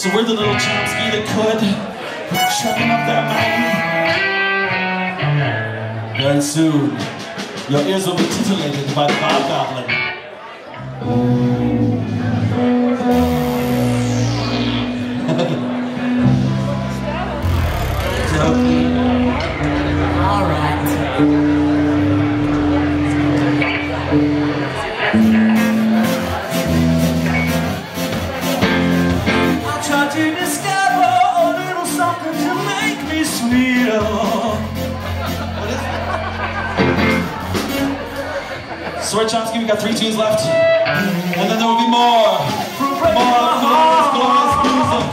So we're the little Chomsky that could. Chucking up that mountain. Very soon, your ears will be titillated by the Hobgoblin. All Sorry, Chomsky, we got three tunes left. And then there will be more. More glorious, glorious music.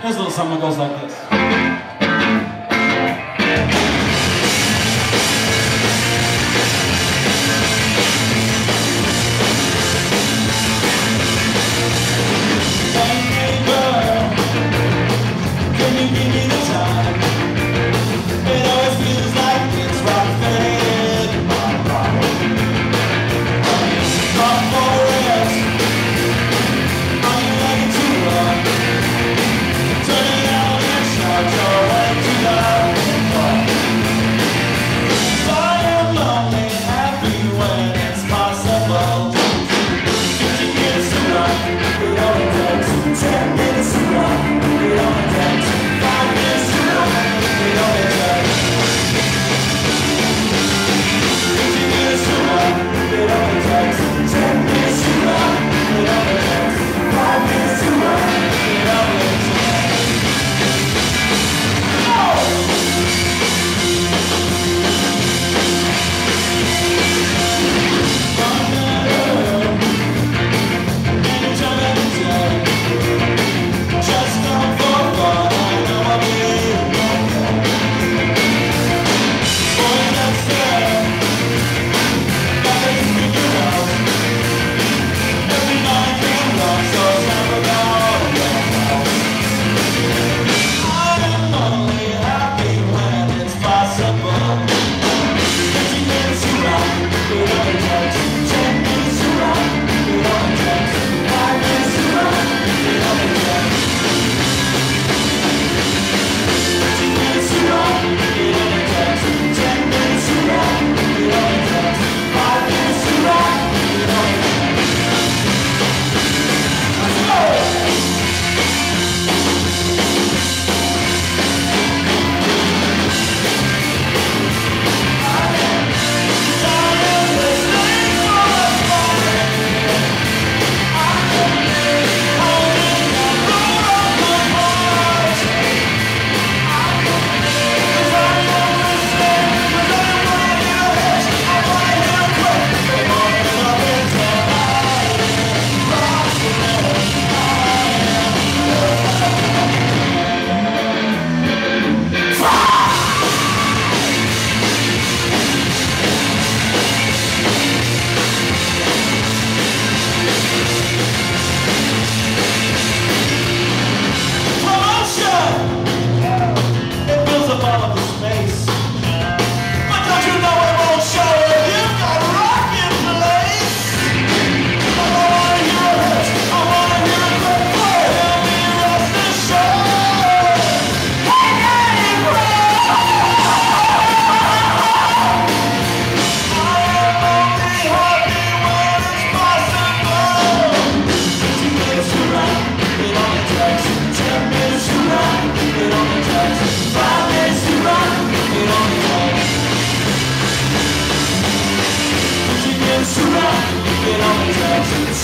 Here's a little something that goes like this.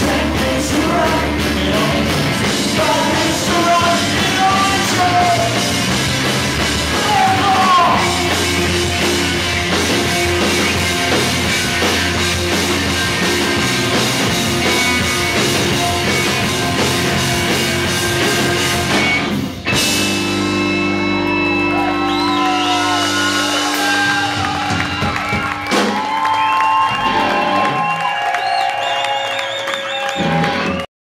Sing.